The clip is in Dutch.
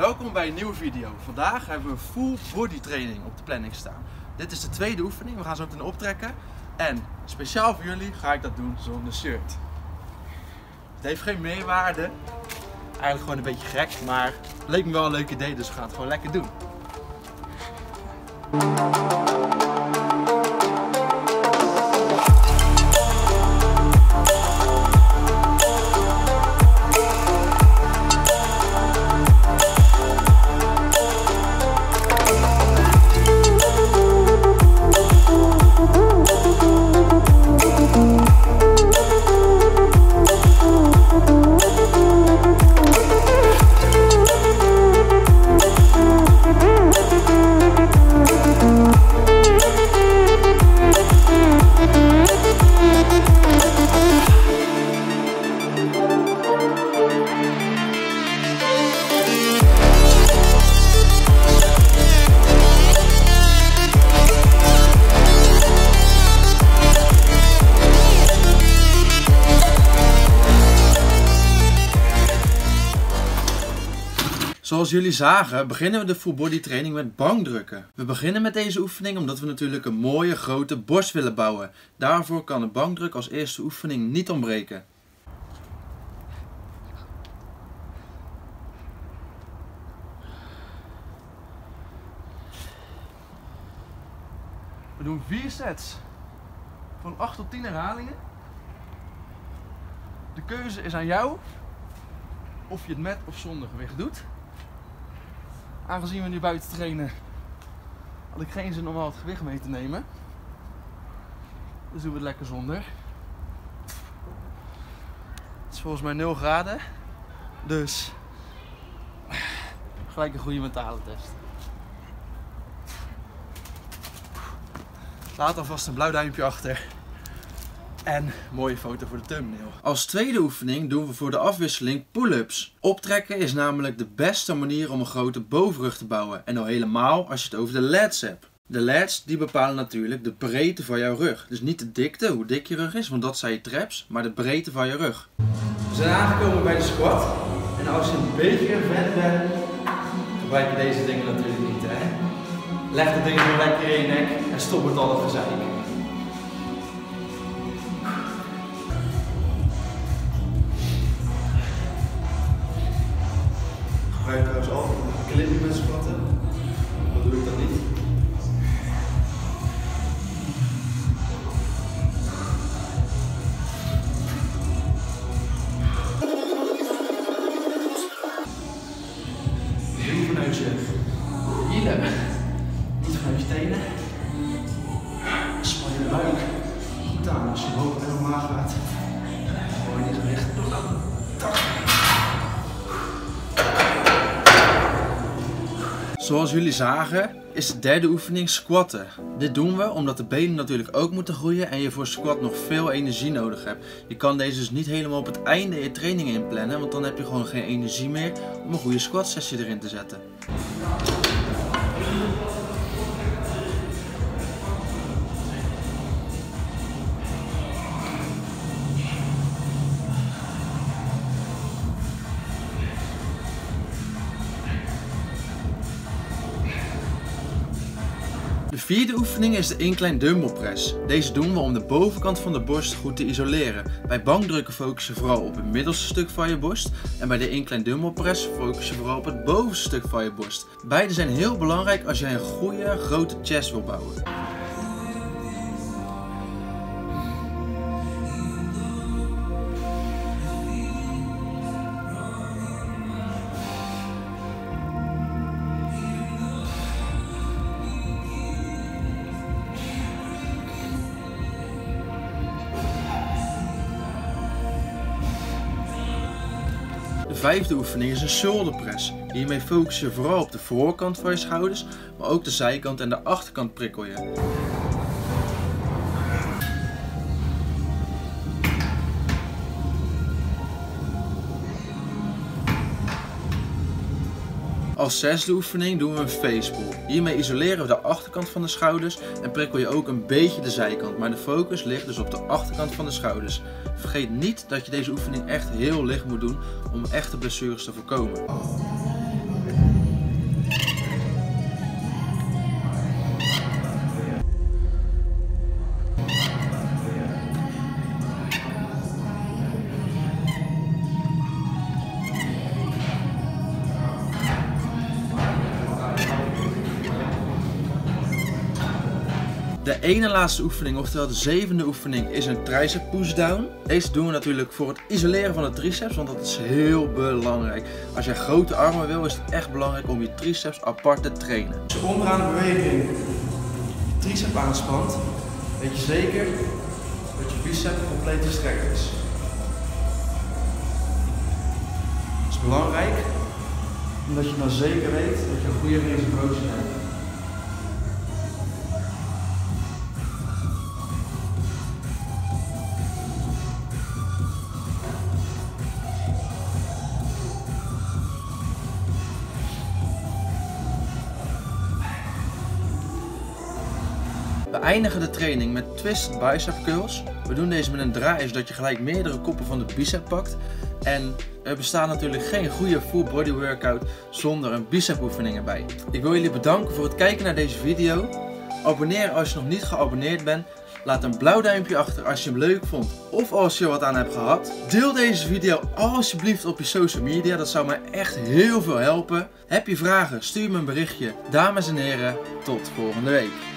Welkom bij een nieuwe video. Vandaag hebben we full body training op de planning staan. Dit is de tweede oefening, we gaan zo meteen optrekken. En speciaal voor jullie ga ik dat doen zonder shirt. Het heeft geen meerwaarde. Eigenlijk gewoon een beetje gek, maar het leek me wel een leuk idee, dus we gaan het gewoon lekker doen. Zoals jullie zagen beginnen we de full body training met bankdrukken. We beginnen met deze oefening omdat we natuurlijk een mooie grote borst willen bouwen. Daarvoor kan de bankdruk als eerste oefening niet ontbreken. We doen 4 sets van 8 tot 10 herhalingen. De keuze is aan jou of je het met of zonder gewicht doet. Aangezien we nu buiten trainen, had ik geen zin om al het gewicht mee te nemen. Dus doen we het lekker zonder. Het is volgens mij 0 graden. Dus gelijk een goede mentale test. Laat alvast een blauw duimpje achter. En mooie foto voor de thumbnail. Als tweede oefening doen we voor de afwisseling pull-ups. Optrekken is namelijk de beste manier om een grote bovenrug te bouwen. En al helemaal als je het over de lats hebt. De lats die bepalen natuurlijk de breedte van jouw rug. Dus niet de dikte, hoe dik je rug is, want dat zijn je traps, maar de breedte van je rug. We zijn aangekomen bij de squat. En als je een beetje vet bent, gebruik je deze dingen natuurlijk niet. Hè? Leg de gewoon lekker in je nek en stop met al het gezeik. Clip met squatten. Wat doe ik dan niet? Doe vanuit je hielen, niet vanuit je tenen. Span je buik goed aan als je hoofd en omlaag gaat. Zoals jullie zagen is de derde oefening squatten. Dit doen we omdat de benen natuurlijk ook moeten groeien en je voor squat nog veel energie nodig hebt. Je kan deze dus niet helemaal op het einde je training inplannen, want dan heb je gewoon geen energie meer om een goede squat sessie erin te zetten. De vierde oefening is de incline dumbbell press. Deze doen we om de bovenkant van de borst goed te isoleren. Bij bankdrukken focus je vooral op het middelste stuk van je borst. En bij de incline dumbbell press focus je vooral op het bovenste stuk van je borst. Beide zijn heel belangrijk als jij een goede grote chest wil bouwen. De vijfde oefening is een shoulder press. Hiermee focus je vooral op de voorkant van je schouders, maar ook de zijkant en de achterkant prikkel je. Als zesde oefening doen we een facepull. Hiermee isoleren we de achterkant van de schouders en prikkel je ook een beetje de zijkant, maar de focus ligt dus op de achterkant van de schouders. Vergeet niet dat je deze oefening echt heel licht moet doen om echte blessures te voorkomen. De ene laatste oefening, oftewel de zevende oefening, is een tricep pushdown. Deze doen we natuurlijk voor het isoleren van de triceps, want dat is heel belangrijk. Als je grote armen wil, is het echt belangrijk om je triceps apart te trainen. Als je onderaan de beweging tricep aanspant, weet je zeker dat je bicep compleet gestrekt is. Het is belangrijk omdat je dan zeker weet dat je een goede motion hebt. We eindigen de training met twisted bicep curls. We doen deze met een draai zodat je gelijk meerdere koppen van de bicep pakt. En er bestaat natuurlijk geen goede full body workout zonder een bicep oefening erbij. Ik wil jullie bedanken voor het kijken naar deze video. Abonneer als je nog niet geabonneerd bent. Laat een blauw duimpje achter als je hem leuk vond of als je er wat aan hebt gehad. Deel deze video alsjeblieft op je social media, dat zou mij echt heel veel helpen. Heb je vragen, stuur me een berichtje. Dames en heren, tot volgende week.